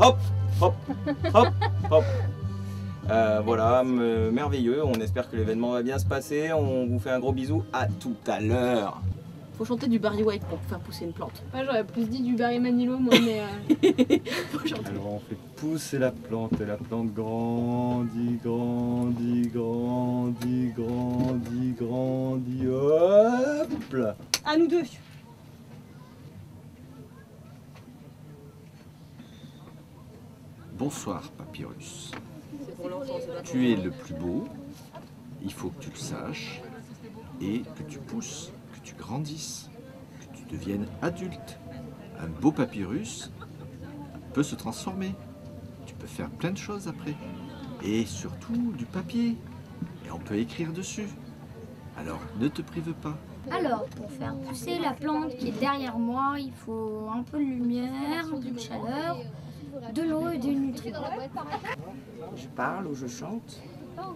Hop, hop, hop, hop. Euh, voilà, me- merveilleux. On espère que l'événement va bien se passer. On vous fait un gros bisou. À tout à l'heure. Faut chanter du Barry White pour faire pousser une plante. Ouais, j'aurais plus dit du Barry Manilow, moi, mais. euh, Faut chanter. Alors on fait pousser la plante et la plante grandit, grandit, grandit, grandit, grandit. Hop là. À nous deux. Bonsoir, Papyrus. Tu es le plus beau, il faut que tu le saches, et que tu pousses, que tu grandisses, que tu deviennes adulte. Un beau papyrus peut se transformer. Tu peux faire plein de choses après. Et surtout du papier. Et on peut écrire dessus. Alors ne te prive pas. Alors, pour faire pousser la plante qui est derrière moi, il faut un peu de lumière, de chaleur, de l'eau et des nutriments. Je parle ou je chante.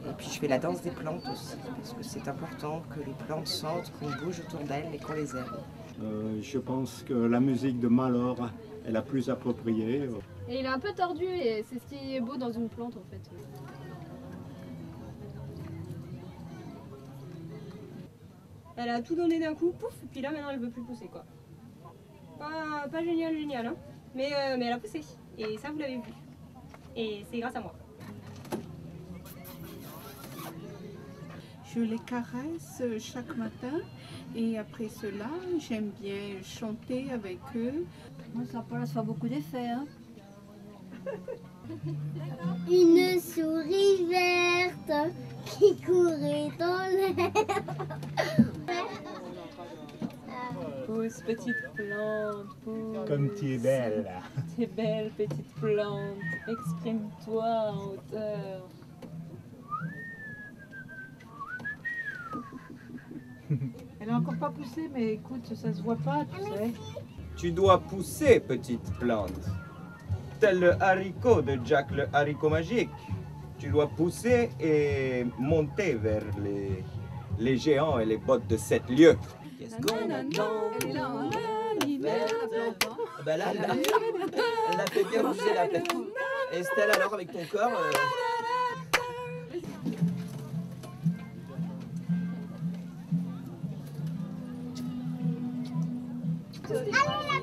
Et puis je fais la danse des plantes aussi, parce que c'est important que les plantes sentent qu'on bouge autour d'elles et qu'on les aime. Euh, je pense que la musique de Malor est la plus appropriée. Et il est un peu tordu, et c'est ce qui est beau dans une plante, en fait. Elle a tout donné d'un coup, pouf, et puis là maintenant elle veut plus pousser quoi. Pas, pas génial, génial, hein. Mais, euh, mais elle a poussé. Et ça vous l'avez vu. Et c'est grâce à moi. Je les caresse chaque matin et après cela, j'aime bien chanter avec eux. Moi, ça n'a pas faire beaucoup d'effets. Hein. Une souris verte qui courait dans l'air. Pousse petite plante, pousse. Comme tu es belle. T'es belle petite plante, exprime-toi en hauteur. Elle a encore pas poussé, mais écoute, ça se voit pas, tu sais. Tu dois pousser, petite plante. Tel le haricot de Jack le haricot magique. Tu dois pousser et monter vers les, les géants et les bottes de sept lieux. Qu'est-ce qu'on attend Ah bah là, là, elle a fait bien bouger la tête. Estelle, alors, avec ton corps euh, Allez la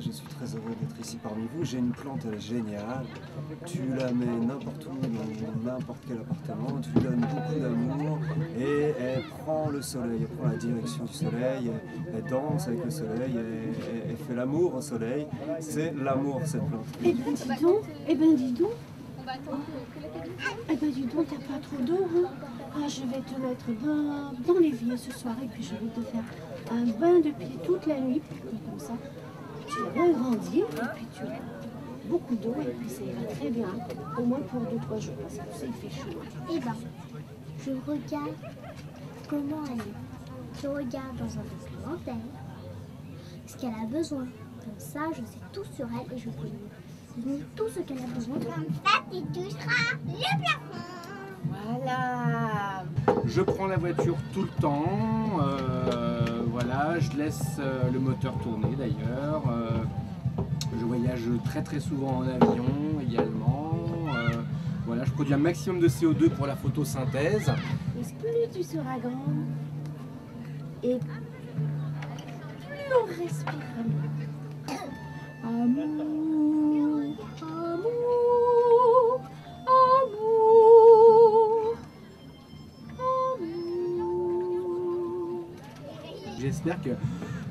je suis très heureux d'être ici parmi vous. J'ai une plante, géniale. Tu la mets n'importe où, dans n'importe quel appartement. Tu lui donnes beaucoup d'amour et elle prend le soleil, elle prend la direction du soleil. Elle, danse avec le soleil, elle, elle- fait l'amour au soleil. C'est l'amour cette plante. Eh ben dis donc, eh ben dis donc. Eh ben dis donc, t'as pas trop d'eau, hein Ah, je vais te mettre dans, dans l'évier ce soir et puis je vais te faire un bain de pied toute la nuit, comme ça, tu vas bien grandir et puis tu as beaucoup d'eau et puis ça ira très bien, au moins pour 2-3 jours parce que tu sais, il fait chaud. Eh ben, je regarde comment elle est. Je regarde dans un documentaire ce qu'elle a besoin. Comme ça, je sais tout sur elle et je peux lui donner tout ce qu'elle a besoin. Comme ça, tu toucheras le plafond. Voilà. Je prends la voiture tout le temps. euh, je laisse euh, le moteur tourner d'ailleurs. euh, je voyage très très souvent en avion également. euh, voilà, je produis un maximum de CO2 pour la photosynthèse. Plus tu seras grande et plus on respirera. Amour, J'espère que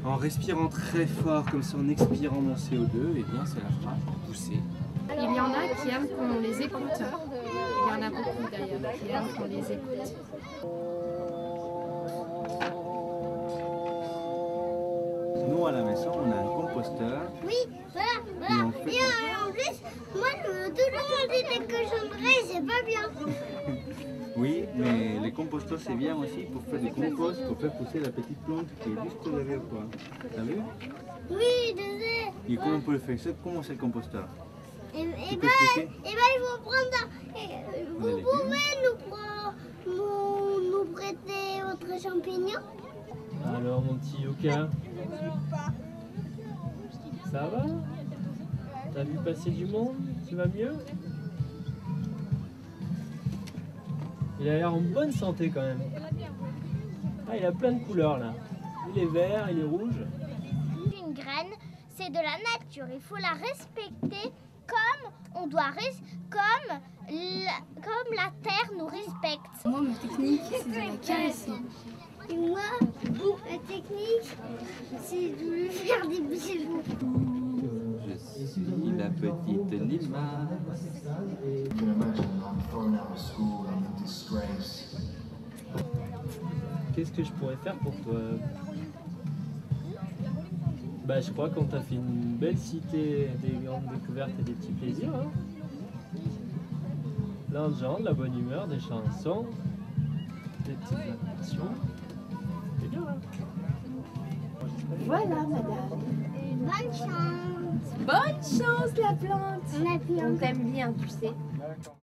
en respirant très fort comme ça, en expirant mon CO2, et bien ça la fera pousser. Il y en a qui aiment qu'on les écoute. Il y en a beaucoup d'ailleurs qui aiment qu'on les écoute. Nous à la maison, on a un composteur. Oui, voilà, Et voilà. fait- Et en plus, moi, je- tout le monde disait que j'aimerais, c'est pas bien. Oui, mais les composteurs c'est bien aussi pour faire du compost, pour faire pousser la petite plante qui est juste derrière toi. T'as vu? Oui, je sais. Et comment on peut le faire? C'est- Comment c'est le composteur Et, et Tu peux ben, et ben, il faut prendre. Des vous pouvez nous, pre- nous, nous prêter votre champignon? Alors mon petit Yuka, Ça va? T'as vu passer du monde? Tu vas mieux? Il a l'air en bonne santé quand même. Ah, il a plein de couleurs là. Il est vert, il est rouge. Une graine, c'est de la nature. Il faut la respecter comme on doit res- comme la, comme la terre nous respecte. Moi, ma technique, c'est de la caresser. Et moi, la technique, c'est de lui faire des bisous. Petite. Qu'est-ce que je pourrais faire pour toi Bah, je crois qu'on t'a fait une belle cité des grandes découvertes et des petits plaisirs. Hein Plein de gens, de la bonne humeur, des chansons, des petites informations. C'est bien, hein Voilà, madame. Bonne chance. Bonne chance, la plante. On t'aime bien, tu sais.